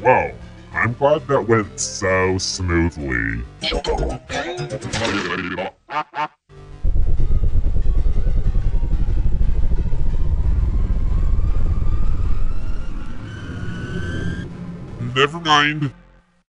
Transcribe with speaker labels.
Speaker 1: Well, I'm glad that went so smoothly. Never mind.